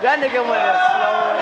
Grande que é went